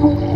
Okay.